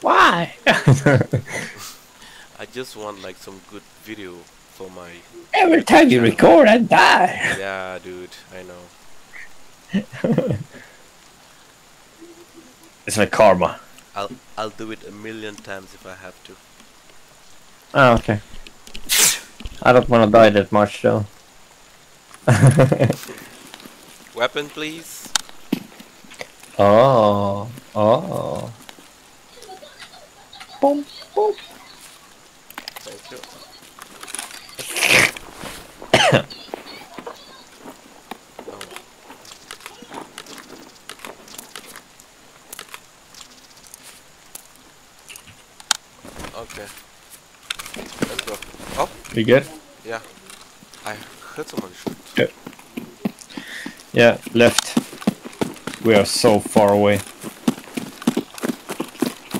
Why? I just want like some good video for my. Every time you record, I die. Yeah, dude, I know. It's like karma. I'll I'll do it a million times if I have to. Oh, okay. I don't want to die that much though. Weapon, please. oh, oh. Boom, boom. Thank you. Okay. Let's go. Oh, You good? yeah. I heard someone shoot. Yeah, left. We are so far away.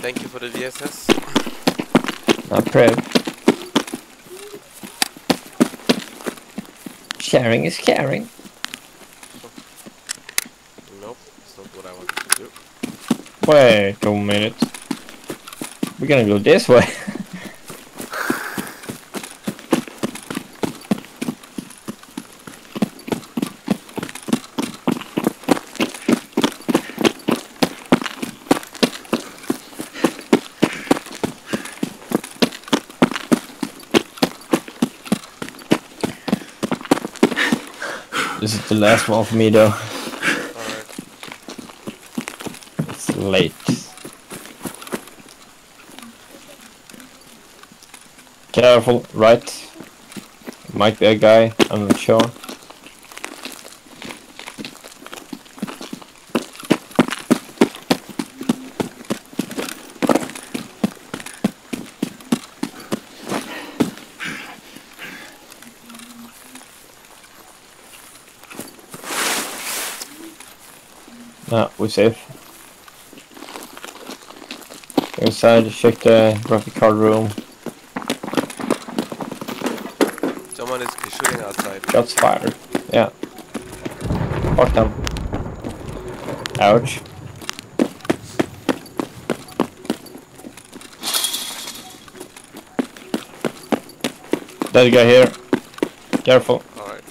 Thank you for the DSS. Not proud. Sharing is caring. Nope, it's not what I wanted to do. Wait a minute. We're gonna go this way. This is the last one for me though. It's late. Careful, right. Might be a guy, I'm not sure. No, we're safe. Go inside, check the graphic card room. Someone is shooting outside. Shots fired. Yeah. Fuck them. Ouch. That guy here. Careful. Alright.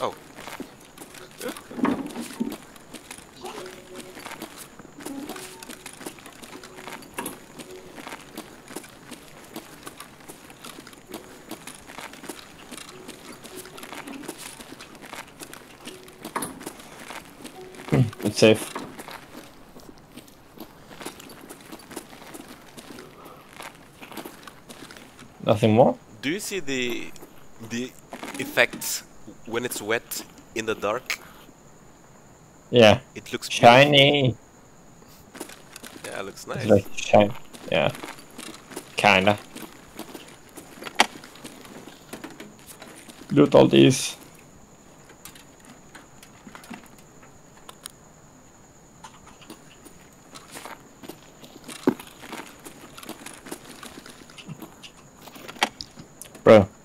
Oh. It's safe. Nothing more? Do you see the the effects when it's wet in the dark? Yeah. It looks beautiful. Shiny. Yeah, it looks It's nice. like shiny. Yeah. Kinda. Loot all these.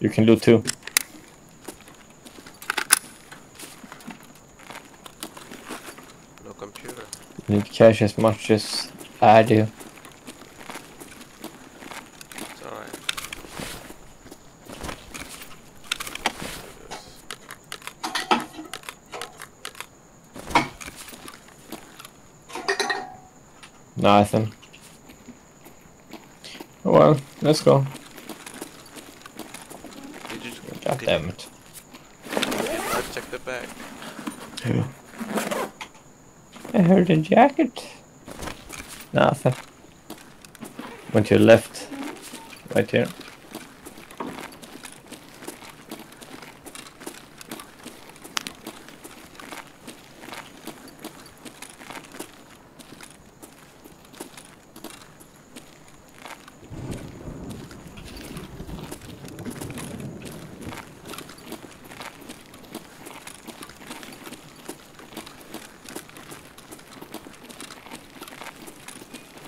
You can loot too. No computer. You need cash as much as I do. It's alright. Nothing. Well, let's go. Did you God did, damn it. did not check the bag? I heard a jacket. Nothing. Went to your left. Right here.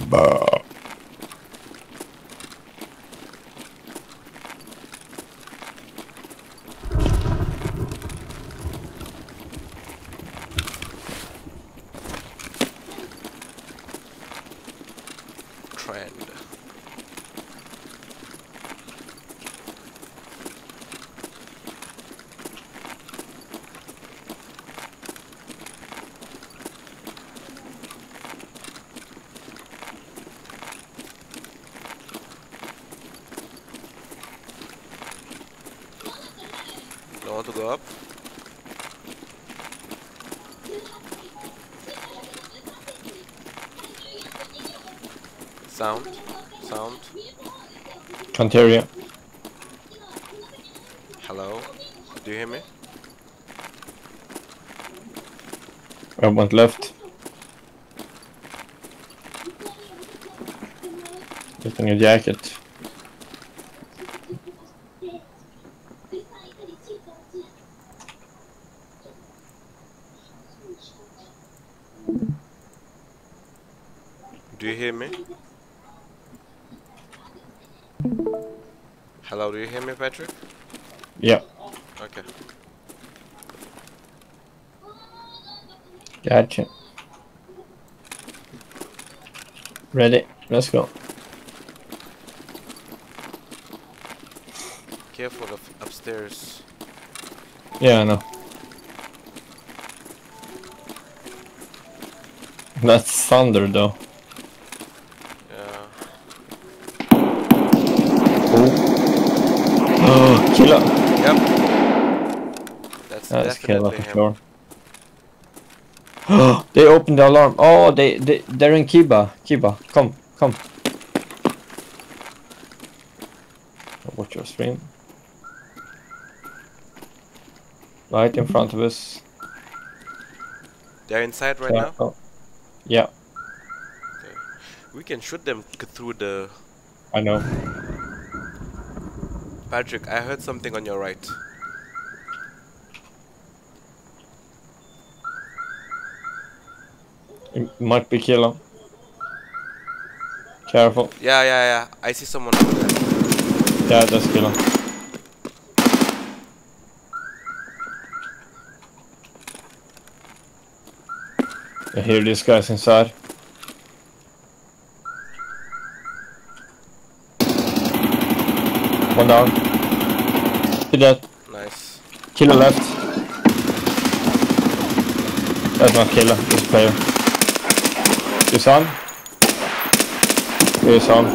Bah. No one to go up. Sound. Sound. Can't hear you. Hello. Do you hear me? I went left. Getting a jacket. Do you hear me? Hello, do you hear me, Patrick? Yeah. Okay. Gotcha. Ready? Let's go. Careful of upstairs. Yeah, I know. That's thunder though. Yeah. Oh, Killa. Yep. That's, That's Killa for him. sure. they opened the alarm. Oh, they, they, they're in Kiba. Kiba, come, come. Watch your stream. Right in front of us. They're inside right Yeah, now. oh. Yeah, We can shoot them through the. I know. Patrick, I heard something on your right. It might be Killa. Careful. Yeah, yeah, yeah. I see someone over there. Yeah, that's Killa. I hear these guys inside. One down. Hit that. Nice. Killa left. That's not Killa, this player. He's on. He's on.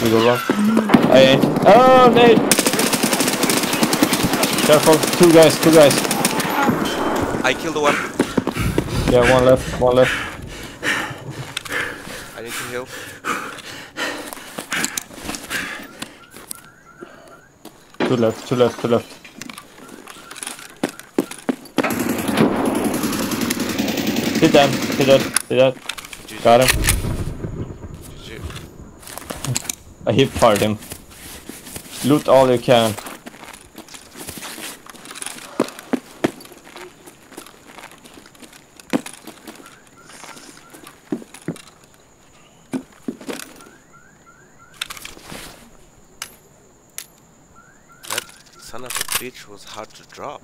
We go wrong. I ain't. Oh, Nate! Careful. Two guys, two guys. I killed one. Yeah, one left, one left. To. Two left, two left, two left. Hit them, hit that, hit that. Got him. GG. I hip fired him. Loot all you can. That son of a bitch was hard to drop.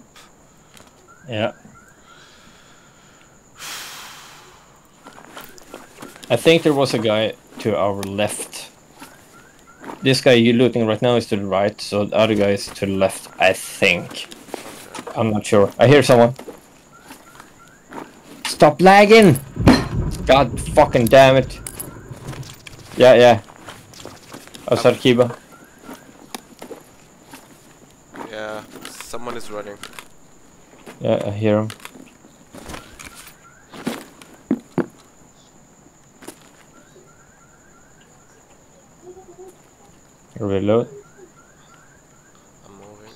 Yeah. I think there was a guy to our left. This guy you're looting right now is to the right, so the other guy is to the left, I think. I'm not sure. I hear someone. Stop lagging! God fucking damn it. Yeah, yeah. Outside Kiba. Yeah, running. Yeah, I hear him. Reload. I'm moving.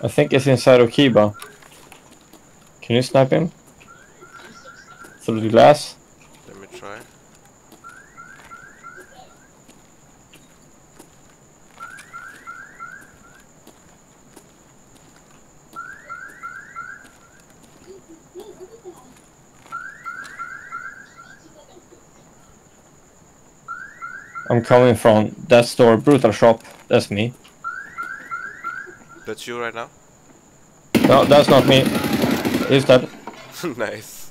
I think it's inside of Kiba. Can you snipe him? Through the glass? Let me try. I'm coming from that store, Brutal Shop. That's me. That's you right now? No, that's not me. Is that? nice.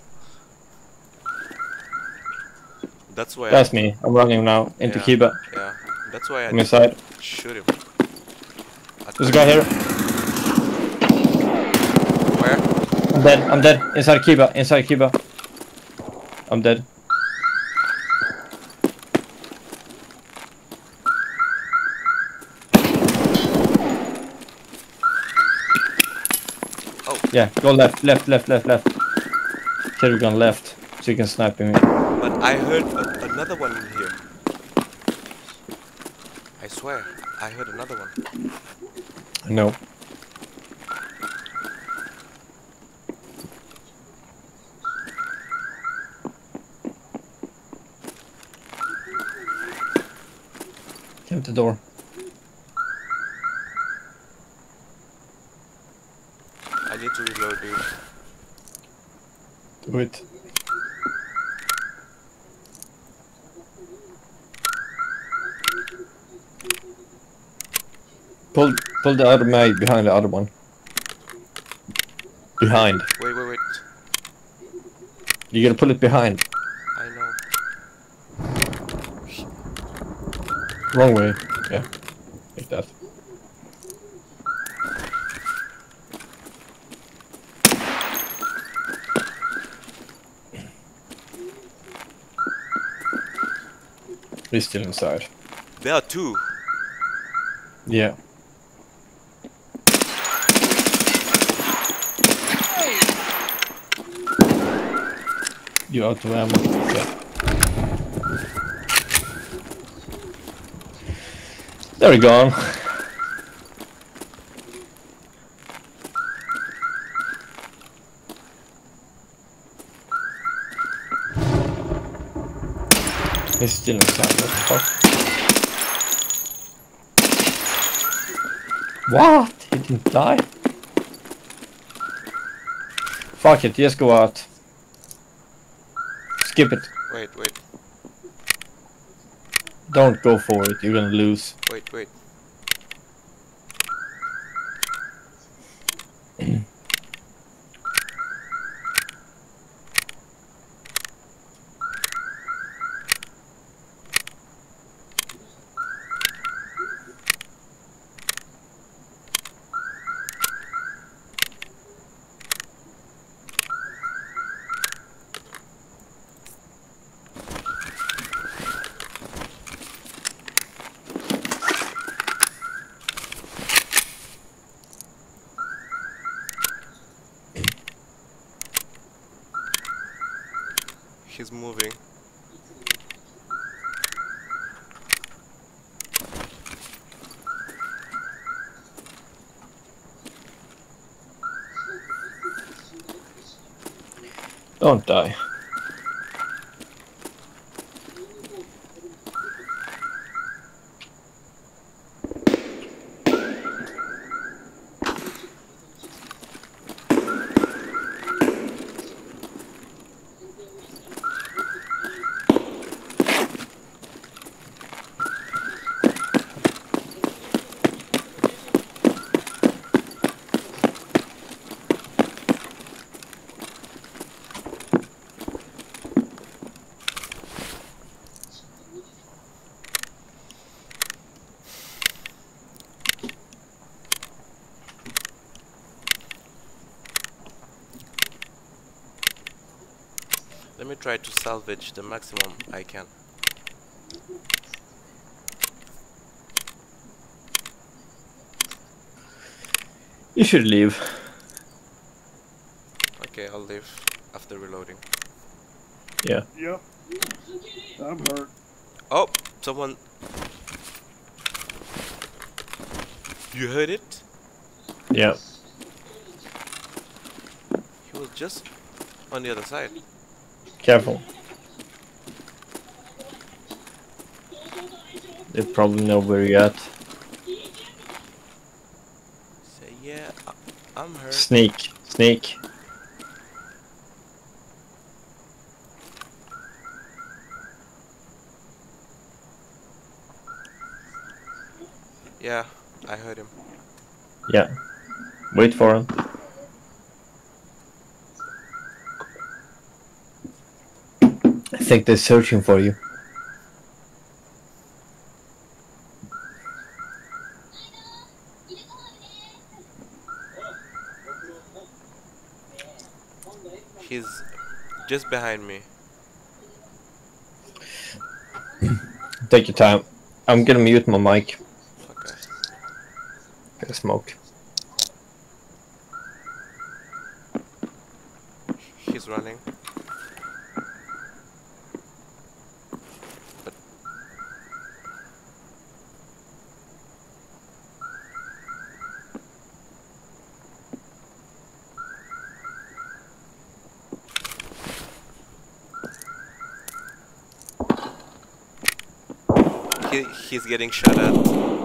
That's why That's me. I'm running now into Yeah. Kiba. Yeah. That's why I I'm inside. shoot him. I There's a guy here. Where? I'm dead. I'm dead. Inside Kiba. Inside Kiba. I'm dead. Yeah, go left, left, left, left, left. Carry gun left, so you can snipe him. But I heard a- another one in here. I swear, I heard another one. No. Came to the door. I need to reload, dude. Do it. Pull, pull the other mag behind the other one. Behind. Wait, wait, wait. You gotta pull it behind. I know. Wrong way. Yeah. Like that. He's still inside. There are two. Yeah. You out of ammo? Yeah. There we go. He's still inside. What the fuck? What? He didn't die? Fuck it, just go out. Skip it. Wait, wait, Don't go for it, you're gonna lose. wait, wait. He's moving. Don't die. Me try to salvage the maximum I can. You should leave. Okay, I'll leave after reloading. Yeah. Yep. I'm hurt. Oh, someone. You heard it? Yeah. He was just on the other side. Careful. They probably know where you're at. Say, yeah, I- I'm hurt. Sneak. Sneak. Yeah, I heard him. Yeah. Wait for him. Think they're searching for you. He's just behind me. Take your time. I'm gonna mute my mic. Okay. Gonna smoke. is running. He, he's getting shot at.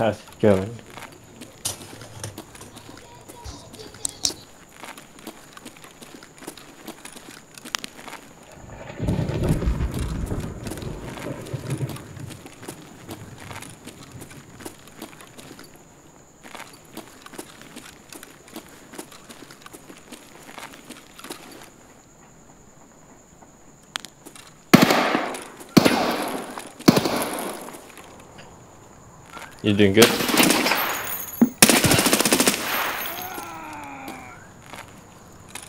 How's it going? Doing good?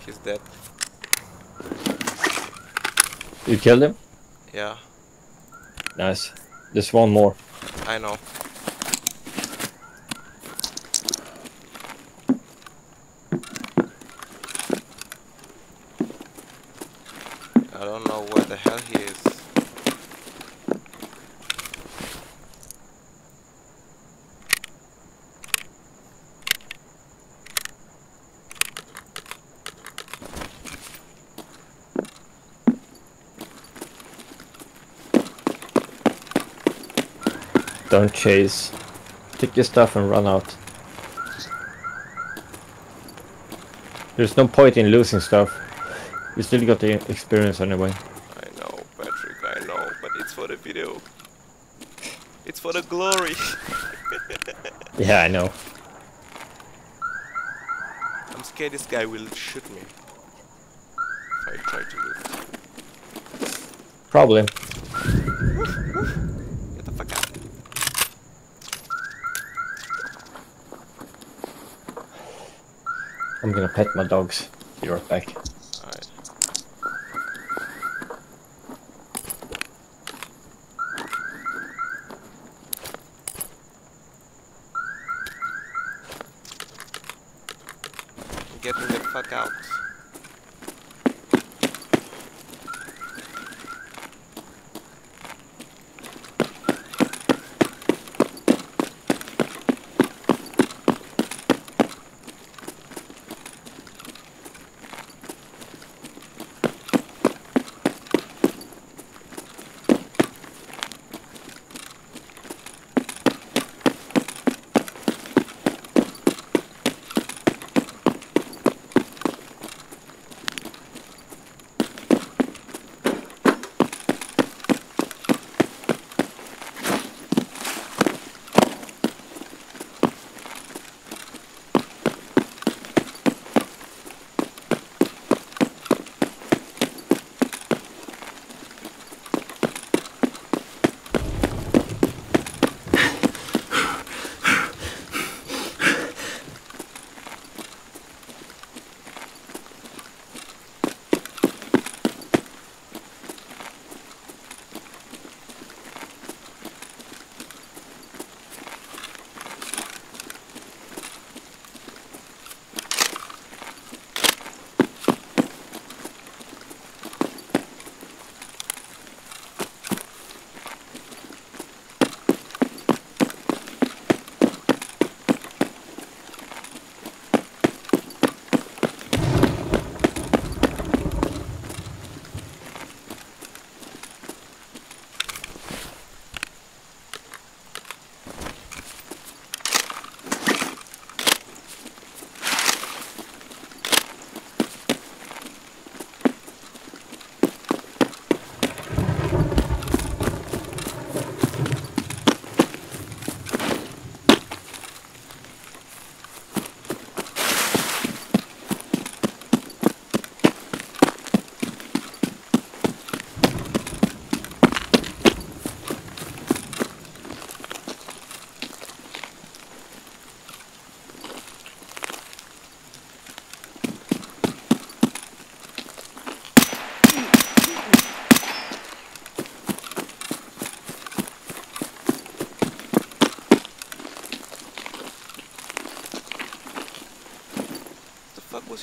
He's dead. You killed him? Yeah, Nice. There's one more. I know. I don't know where the hell he is. Don't chase. Take your stuff and run out. There's no point in losing stuff. You still got the experience anyway. I know, Patrick, I know, but it's for the video. It's for the glory. Yeah, I know. I'm scared this guy will shoot me. If I try to live. Probably. Get the fuck out. I'm gonna pet my dogs. Be right back.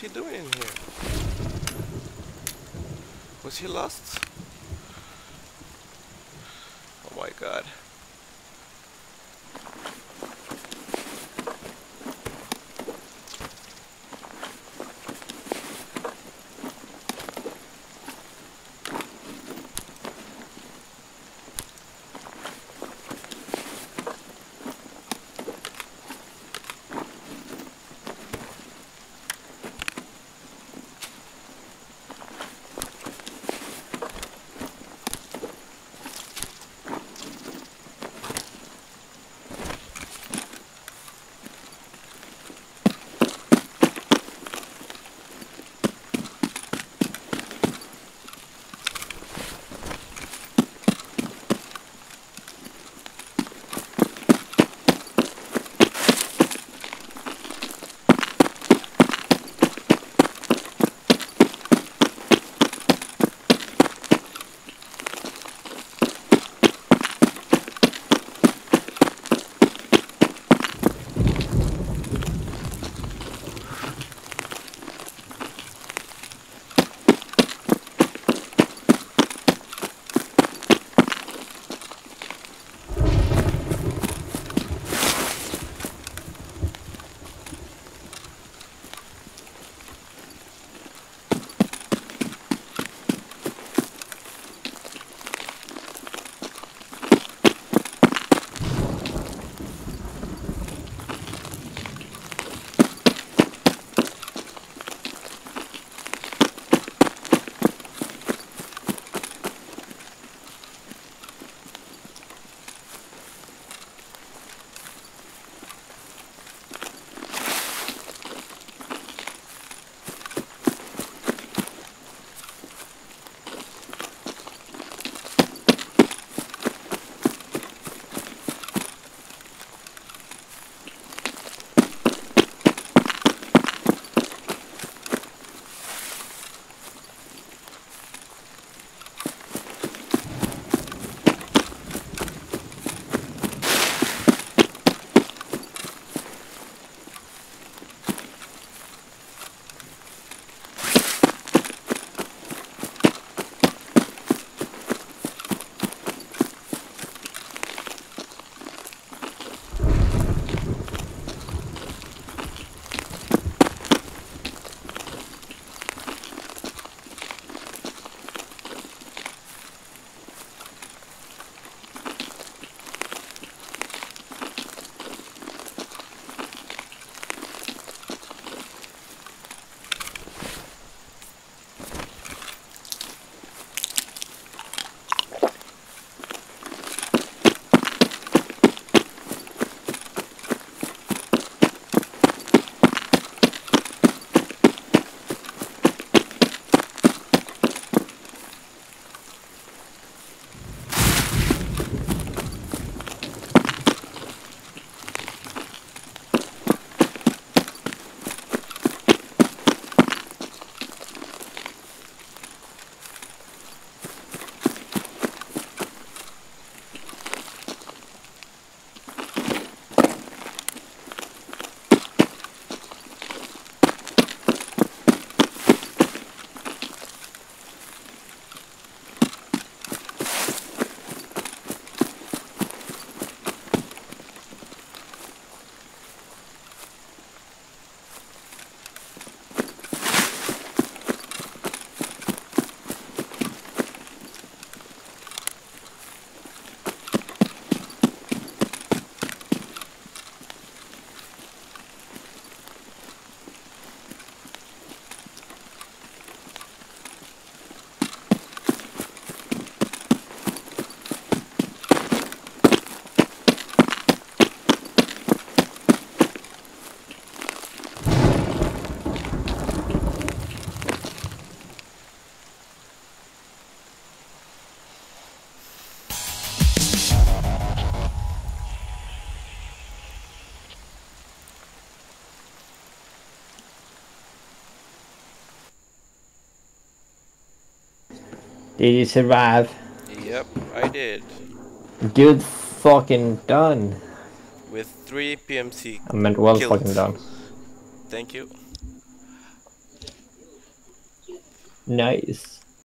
Was he doing in here? Was he lost? Did you survive? Yep, I did. Good fucking done. With 3 PMC I meant well fucking done. Thank you. Nice.